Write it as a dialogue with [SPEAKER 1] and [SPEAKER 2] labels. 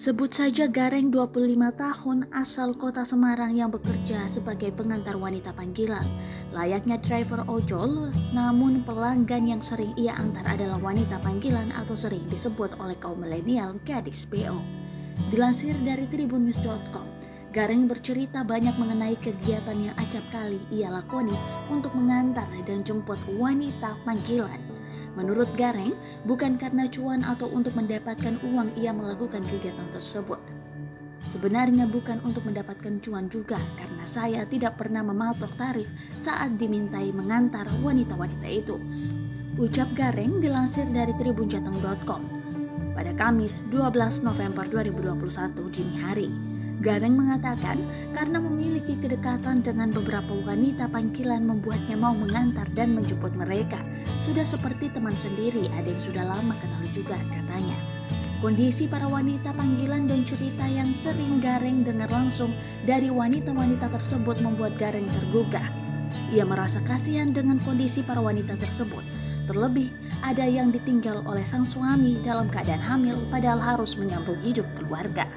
[SPEAKER 1] Sebut saja Gareng 25 tahun asal kota Semarang yang bekerja sebagai pengantar wanita panggilan. Layaknya driver ojol, namun pelanggan yang sering ia antar adalah wanita panggilan atau sering disebut oleh kaum milenial gadis PO. Dilansir dari tribunnews.com, Gareng bercerita banyak mengenai kegiatan yang acap kali ia lakoni untuk mengantar dan jemput wanita panggilan. Menurut Gareng, bukan karena cuan atau untuk mendapatkan uang ia melakukan kegiatan tersebut. Sebenarnya bukan untuk mendapatkan cuan juga karena saya tidak pernah mematok tarif saat dimintai mengantar wanita-wanita itu. Ucap Gareng dilansir dari tribunjateng.com pada Kamis 12 November 2021 dini hari. Gareng mengatakan karena memiliki kedekatan dengan beberapa wanita panggilan membuatnya mau mengantar dan menjemput mereka. Sudah seperti teman sendiri, ada yang sudah lama kenal juga katanya. Kondisi para wanita panggilan dan cerita yang sering Gareng dengar langsung dari wanita-wanita tersebut membuat Gareng tergugah. Ia merasa kasihan dengan kondisi para wanita tersebut. Terlebih, ada yang ditinggal oleh sang suami dalam keadaan hamil padahal harus menyambung hidup keluarga.